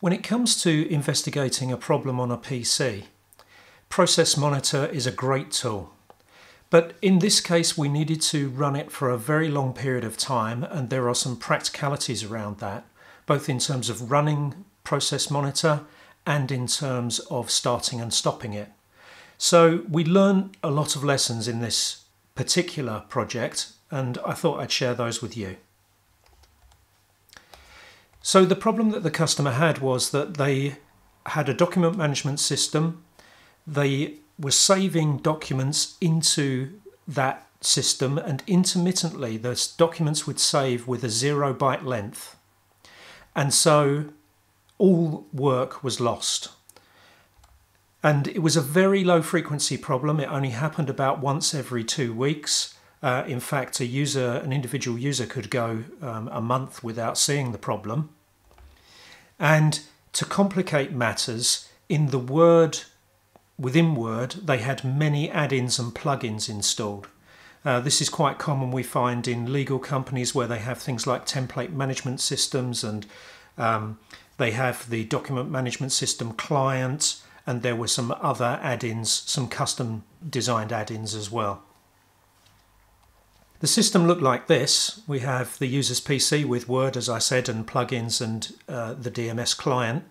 When it comes to investigating a problem on a PC, Process Monitor is a great tool. But in this case, we needed to run it for a very long period of time, and there are some practicalities around that, both in terms of running Process Monitor and in terms of starting and stopping it. So we learned a lot of lessons in this particular project, and I thought I'd share those with you. So the problem that the customer had was that they had a document management system. They were saving documents into that system and intermittently those documents would save with a zero byte length. And so all work was lost. And it was a very low frequency problem. It only happened about once every two weeks. Uh, in fact, a user, an individual user could go um, a month without seeing the problem. And to complicate matters, in the Word within Word, they had many add-ins and plugins installed. Uh, this is quite common we find in legal companies where they have things like template management systems and um, they have the document management system client and there were some other add-ins, some custom designed add-ins as well. The system looked like this. We have the user's PC with Word, as I said, and plugins and uh, the DMS client.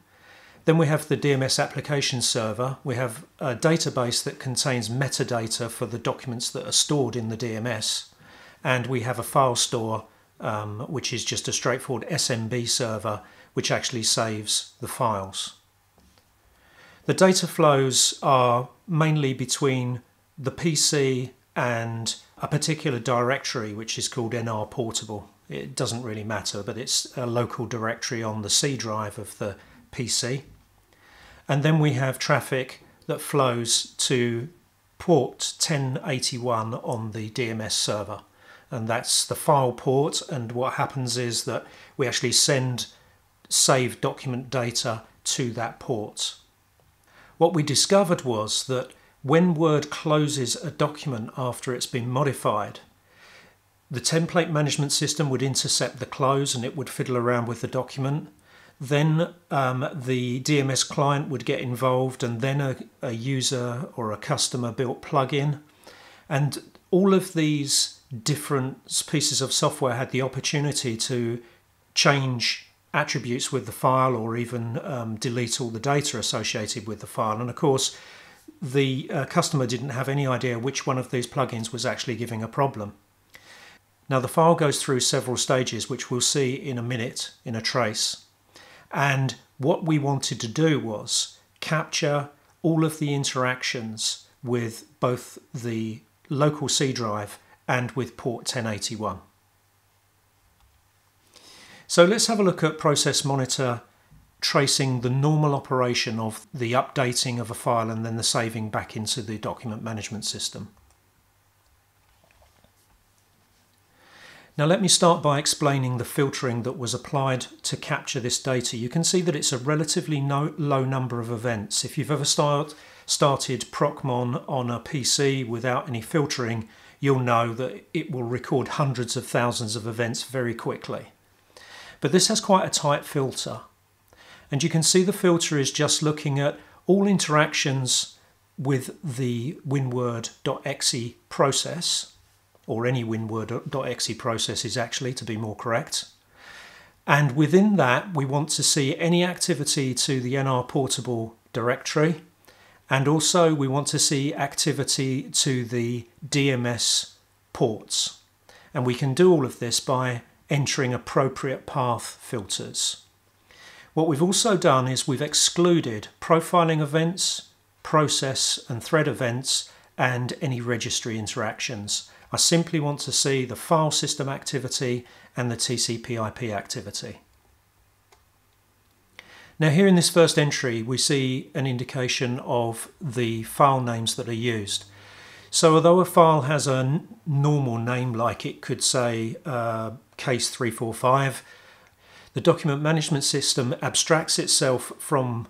Then we have the DMS application server. We have a database that contains metadata for the documents that are stored in the DMS. And we have a file store, um, which is just a straightforward SMB server, which actually saves the files. The data flows are mainly between the PC and a particular directory, which is called NR Portable. It doesn't really matter, but it's a local directory on the C drive of the PC. And then we have traffic that flows to port 1081 on the DMS server. And that's the file port. And what happens is that we actually send saved document data to that port. What we discovered was that when Word closes a document after it's been modified, the template management system would intercept the close and it would fiddle around with the document. Then um, the DMS client would get involved, and then a, a user or a customer built plugin. And all of these different pieces of software had the opportunity to change attributes with the file or even um, delete all the data associated with the file. And of course, the uh, customer didn't have any idea which one of these plugins was actually giving a problem. Now the file goes through several stages, which we'll see in a minute in a trace. And what we wanted to do was capture all of the interactions with both the local C drive and with port 1081. So let's have a look at Process Monitor tracing the normal operation of the updating of a file and then the saving back into the document management system. Now let me start by explaining the filtering that was applied to capture this data. You can see that it's a relatively no, low number of events. If you've ever start, started Procmon on a PC without any filtering, you'll know that it will record hundreds of thousands of events very quickly. But this has quite a tight filter. And you can see the filter is just looking at all interactions with the winword.exe process or any winword.exe processes actually to be more correct. And within that, we want to see any activity to the NR portable directory. And also we want to see activity to the DMS ports. And we can do all of this by entering appropriate path filters. What we've also done is we've excluded profiling events, process and thread events, and any registry interactions. I simply want to see the file system activity and the TCP IP activity. Now here in this first entry we see an indication of the file names that are used. So although a file has a normal name like it could say uh, case 345, the document management system abstracts itself from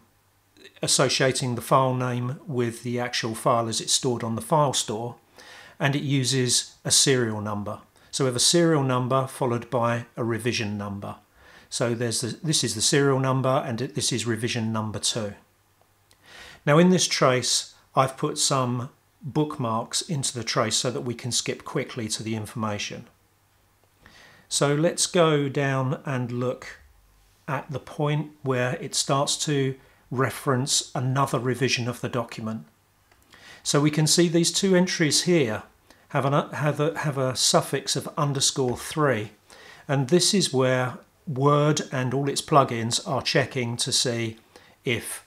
associating the file name with the actual file as it's stored on the file store and it uses a serial number. So we have a serial number followed by a revision number. So there's the, this is the serial number and this is revision number two. Now in this trace, I've put some bookmarks into the trace so that we can skip quickly to the information. So let's go down and look at the point where it starts to reference another revision of the document. So we can see these two entries here have, an, have, a, have a suffix of underscore 3 and this is where Word and all its plugins are checking to see if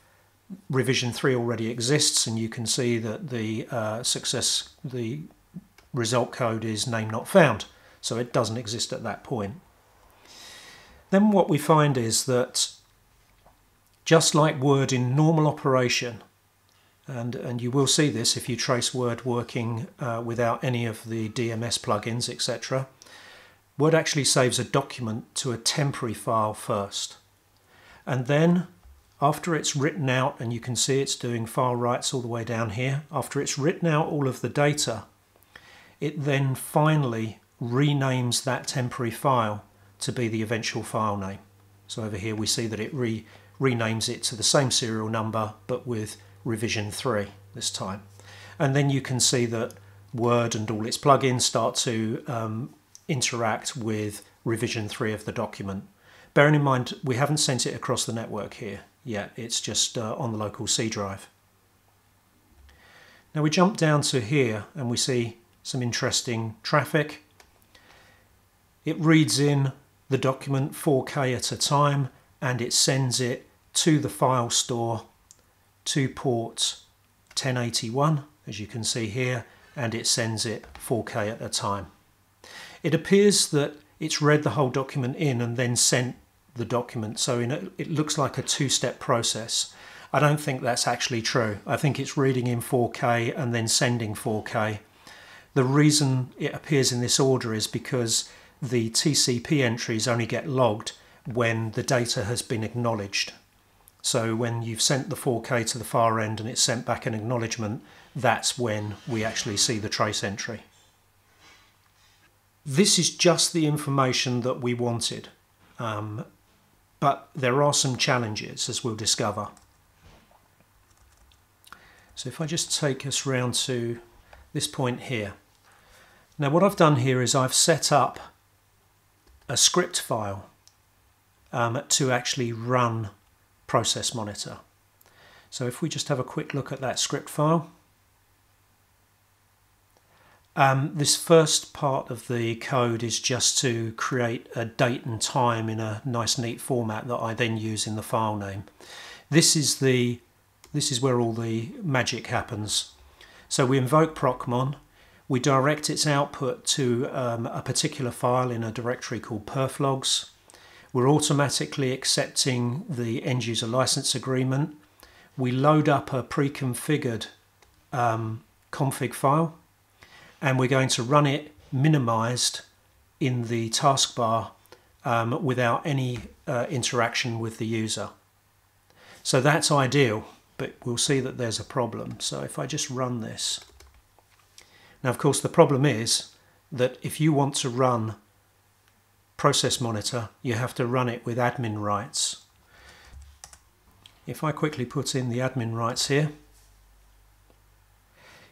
revision 3 already exists and you can see that the uh, success, the result code is name not found. So it doesn't exist at that point. Then what we find is that just like Word in normal operation, and, and you will see this if you trace Word working uh, without any of the DMS plugins, etc. Word actually saves a document to a temporary file first. And then after it's written out, and you can see it's doing file writes all the way down here, after it's written out all of the data, it then finally renames that temporary file to be the eventual file name. So over here we see that it re renames it to the same serial number but with revision 3 this time. And then you can see that Word and all its plugins start to um, interact with revision 3 of the document. Bearing in mind we haven't sent it across the network here yet, it's just uh, on the local C drive. Now we jump down to here and we see some interesting traffic. It reads in the document 4K at a time and it sends it to the file store to port 1081 as you can see here and it sends it 4K at a time. It appears that it's read the whole document in and then sent the document so a, it looks like a two-step process. I don't think that's actually true. I think it's reading in 4K and then sending 4K. The reason it appears in this order is because the TCP entries only get logged when the data has been acknowledged. So when you've sent the 4K to the far end and it's sent back an acknowledgement, that's when we actually see the trace entry. This is just the information that we wanted, um, but there are some challenges as we'll discover. So if I just take us round to this point here. Now what I've done here is I've set up a script file um, to actually run Process Monitor. So if we just have a quick look at that script file. Um, this first part of the code is just to create a date and time in a nice neat format that I then use in the file name. This is the this is where all the magic happens. So we invoke procmon we direct its output to um, a particular file in a directory called perflogs. We're automatically accepting the end user license agreement. We load up a pre-configured um, config file and we're going to run it minimized in the taskbar um, without any uh, interaction with the user. So that's ideal, but we'll see that there's a problem. So if I just run this, now, of course, the problem is that if you want to run Process Monitor, you have to run it with admin rights. If I quickly put in the admin rights here,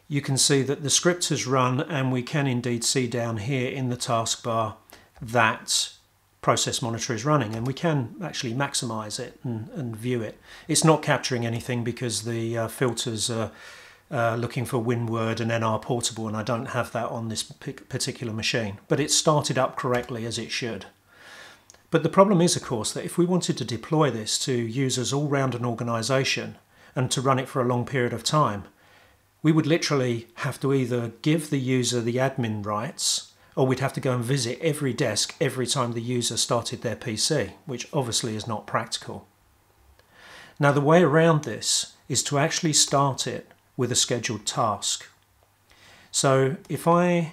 you can see that the script has run and we can indeed see down here in the taskbar that process monitor is running and we can actually maximize it and, and view it. It's not capturing anything because the uh, filters are uh, looking for WinWord and NR Portable, and I don't have that on this particular machine. But it started up correctly as it should. But the problem is, of course, that if we wanted to deploy this to users all around an organization and to run it for a long period of time, we would literally have to either give the user the admin rights or we'd have to go and visit every desk every time the user started their PC, which obviously is not practical. Now, the way around this is to actually start it with a scheduled task. So if I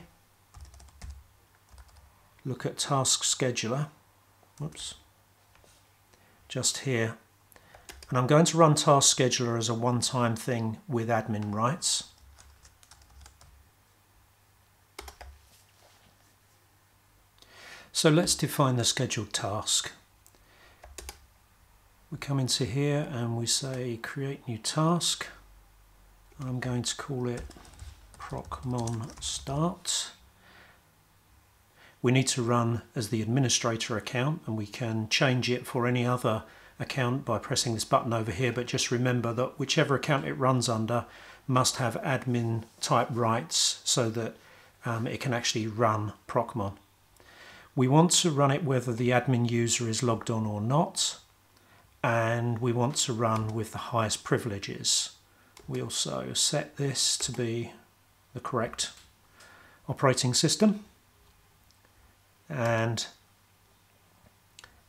look at task scheduler, whoops, just here, and I'm going to run task scheduler as a one-time thing with admin rights. So let's define the scheduled task. we come into here and we say create new task. I'm going to call it procmon start. We need to run as the administrator account and we can change it for any other account by pressing this button over here but just remember that whichever account it runs under must have admin type rights so that um, it can actually run Procmon. We want to run it whether the admin user is logged on or not and we want to run with the highest privileges. We also set this to be the correct operating system. And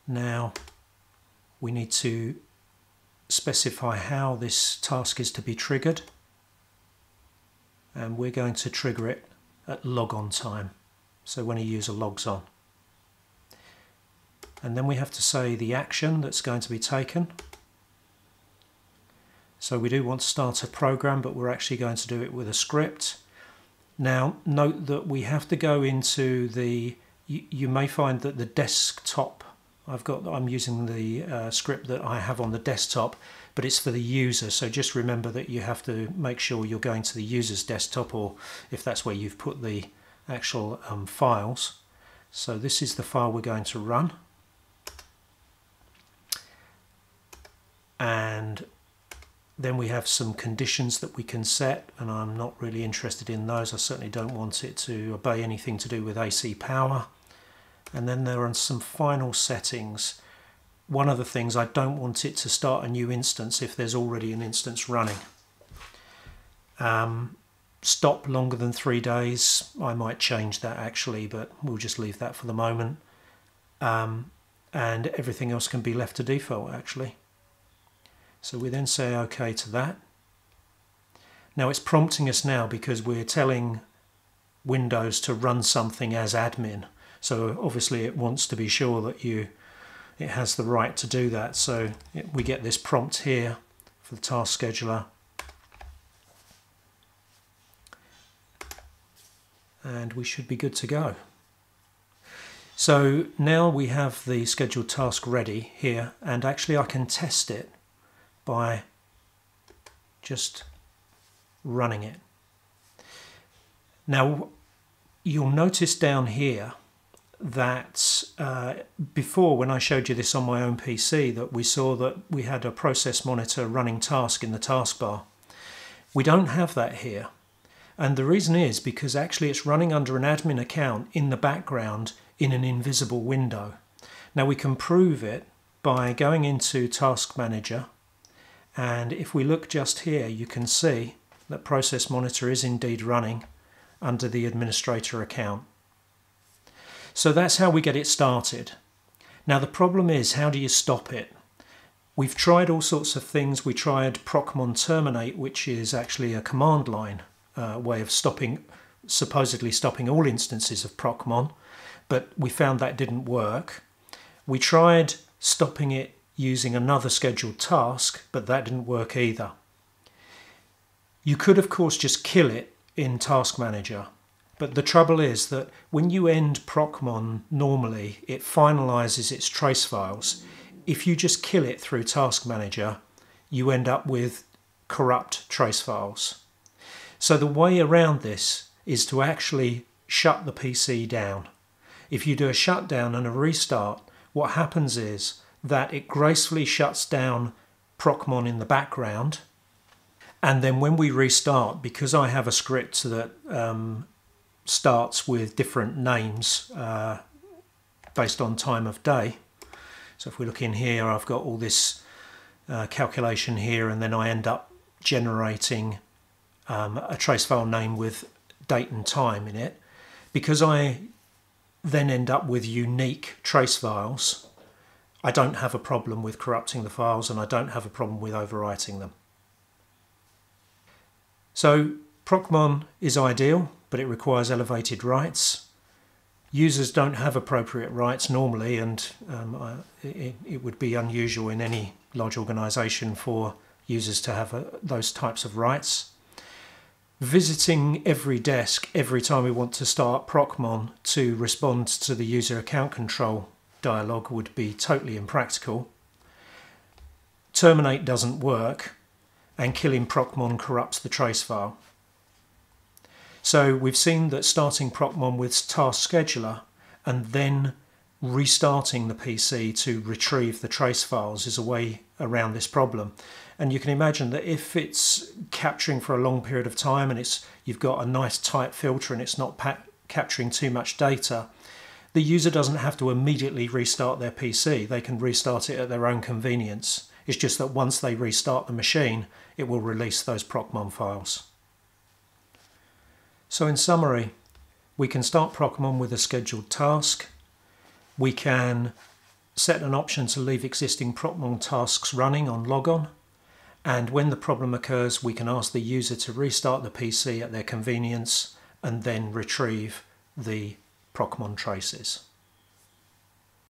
now we need to specify how this task is to be triggered. And we're going to trigger it at logon time. So when a user logs on. And then we have to say the action that's going to be taken so we do want to start a program but we're actually going to do it with a script. Now note that we have to go into the you, you may find that the desktop I've got I'm using the uh, script that I have on the desktop but it's for the user. So just remember that you have to make sure you're going to the user's desktop or if that's where you've put the actual um, files. So this is the file we're going to run. And then we have some conditions that we can set and I'm not really interested in those I certainly don't want it to obey anything to do with AC power and then there are some final settings. One of the things I don't want it to start a new instance if there's already an instance running. Um, stop longer than three days, I might change that actually, but we'll just leave that for the moment. Um, and everything else can be left to default actually. So we then say OK to that. Now it's prompting us now because we're telling Windows to run something as admin. So obviously it wants to be sure that you it has the right to do that. So it, we get this prompt here for the task scheduler. And we should be good to go. So now we have the scheduled task ready here and actually I can test it by just running it. Now you'll notice down here that uh, before when I showed you this on my own PC that we saw that we had a process monitor running task in the taskbar. We don't have that here. And the reason is because actually it's running under an admin account in the background in an invisible window. Now we can prove it by going into Task Manager and if we look just here you can see that Process Monitor is indeed running under the administrator account. So that's how we get it started. Now the problem is how do you stop it? We've tried all sorts of things. We tried procmon terminate, which is actually a command line uh, way of stopping, supposedly stopping all instances of procmon, but we found that didn't work. We tried stopping it using another scheduled task, but that didn't work either. You could, of course, just kill it in Task Manager, but the trouble is that when you end Procmon normally, it finalizes its trace files. If you just kill it through Task Manager, you end up with corrupt trace files. So the way around this is to actually shut the PC down. If you do a shutdown and a restart, what happens is that it gracefully shuts down Procmon in the background. And then when we restart, because I have a script that um, starts with different names uh, based on time of day. So if we look in here, I've got all this uh, calculation here, and then I end up generating um, a trace file name with date and time in it. Because I then end up with unique trace files, I don't have a problem with corrupting the files and I don't have a problem with overwriting them. So Procmon is ideal but it requires elevated rights. Users don't have appropriate rights normally, and um, it, it, would be unusual in any large organisation for users to have uh, those types of rights. Visiting every desk every time we want to start Procmon to respond to the user account control dialog would be totally impractical. terminate doesn't work and killing procmon corrupts the trace file. So we've seen that starting procmon with task scheduler and then restarting the PC to retrieve the trace files is a way around this problem. And you can imagine that if it's capturing for a long period of time and it's you've got a nice tight filter and it's not capturing too much data, the user doesn't have to immediately restart their PC. They can restart it at their own convenience. It's just that once they restart the machine, it will release those Procmon files. So in summary, we can start Procmon with a scheduled task. We can set an option to leave existing Procmon tasks running on logon. And when the problem occurs, we can ask the user to restart the PC at their convenience and then retrieve the Procmon traces.